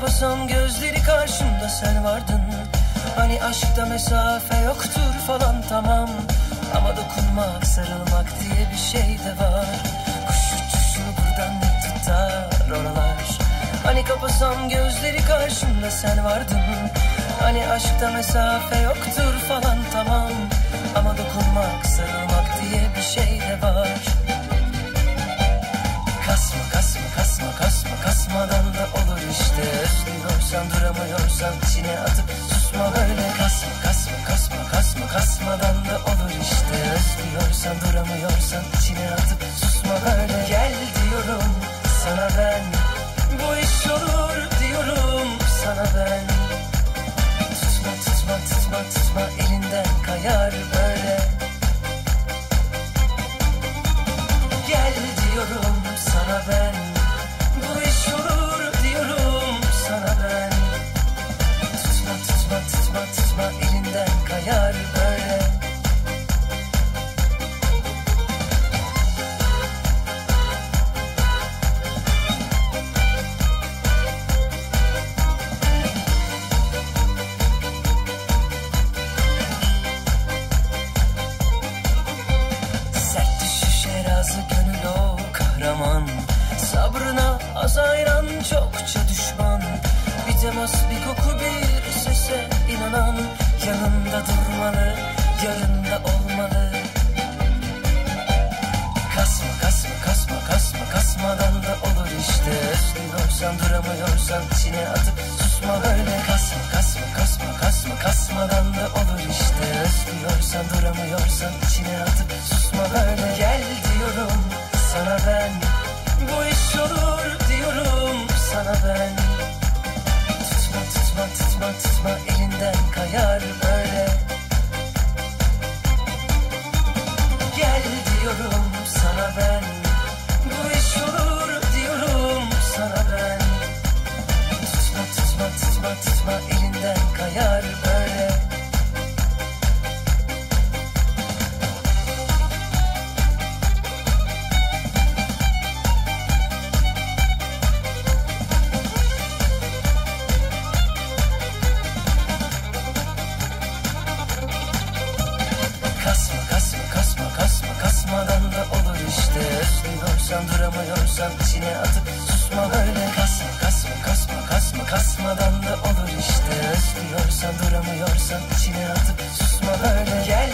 kapasam gözleri karşımda sen vardın. Hani aşkta mesafe yoktur falan tamam. Ama dokunmak sarılmak diye bir şey de var. Kuş uçuşu buradan tutar oralar. Hani kapasam gözleri karşımda sen vardın. Hani aşkta mesafe yoktur falan tamam. Ama dokunmak sarılmak diye bir şey de var Özlüyorsan duramıyorsan içine atıp susma böyle. Kasma kasma kasma kasma kasmadan da olur işte. Özlüyorsan duramıyorsan içine atıp susma böyle. Gel diyorum sana ben bu iş olur diyorum sana ben. Tutma tutma tutma tutma elinden kayar böyle tutma elinden kayar böyle. Sert düşüşe razı o kahraman. Sabrına az hayran çokça düşman. Bir temas bir koku bir Yanında durmalı yanında olmalı. Kasma kasma kasma kasma kasmadan da olur işte. Özlüyorsan duramıyorsan içine atıp susma böyle. Kasma kasma kasma kasma kasmadan da olur işte. Özlüyorsan duramıyorsan içine atıp susma böyle. Gel diyorum sana ben. Bu iş olur diyorum sana ben Tutma tutma tutma elinden kayar böyle. Gel diyorum sana ben Bu iş olur diyorum sana ben. Tutma tutma tutma tutma elinden kayar böyle Özlüyorsan duramıyorsan içine atıp susma böyle. Kasma kasma kasma kasma kasmadan da olur işte. Özlüyorsan duramıyorsan içine atıp susma böyle. Gel